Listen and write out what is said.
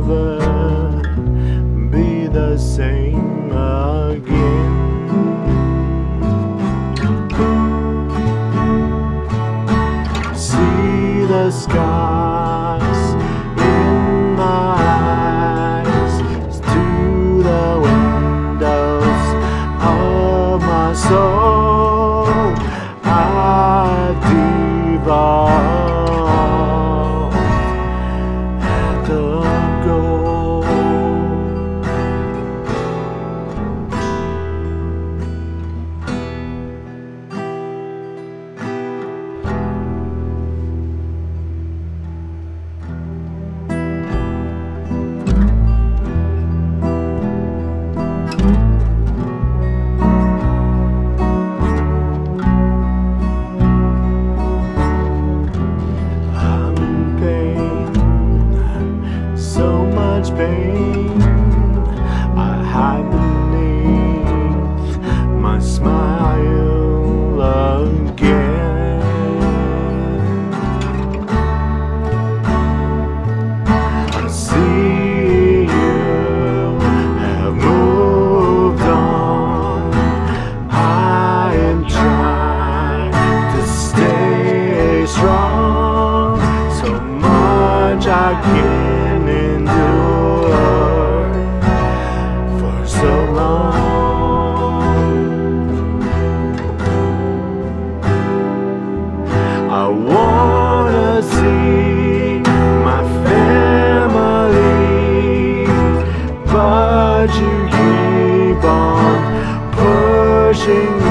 never be the same again. See the sky. Much see my family, but you keep on pushing